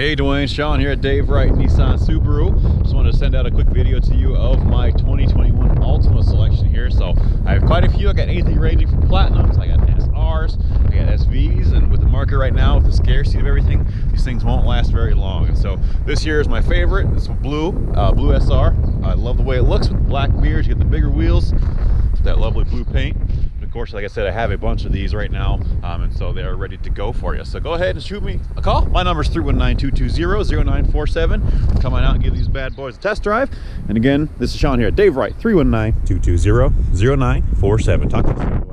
Hey Dwayne, Sean here at Dave Wright Nissan Subaru. Just wanted to send out a quick video to you of my 2021 Altima selection here. So I have quite a few. I got anything ranging from Platinums, I got SRs, I got SVs, and with the market right now, with the scarcity of everything, these things won't last very long. And so this year is my favorite. This blue, uh, blue SR. I love the way it looks with the black mirrors. You get the bigger wheels, of course, like I said, I have a bunch of these right now, um, and so they're ready to go for you. So go ahead and shoot me a call. My number is 319-220-0947. Come on out and give these bad boys a test drive. And again, this is Sean here at Dave Wright, 319-220-0947. Talk to you.